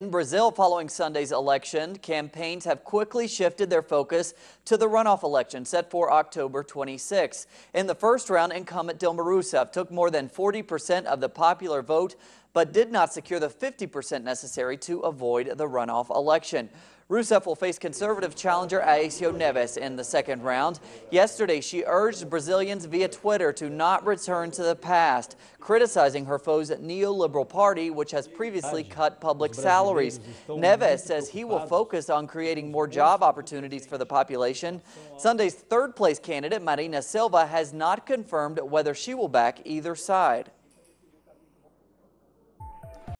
In Brazil, following Sunday's election, campaigns have quickly shifted their focus to the runoff election set for October 26. In the first round, incumbent Dilma Rousseff took more than 40% of the popular vote, but did not secure the 50% necessary to avoid the runoff election. Rousseff will face conservative challenger Aécio Neves in the second round. Yesterday, she urged Brazilians via Twitter to not return to the past, criticizing her foe's neoliberal party, which has previously cut public salaries. Neves says he will focus on creating more job opportunities for the population. Sunday's third place candidate, Marina Silva, has not confirmed whether she will back either side.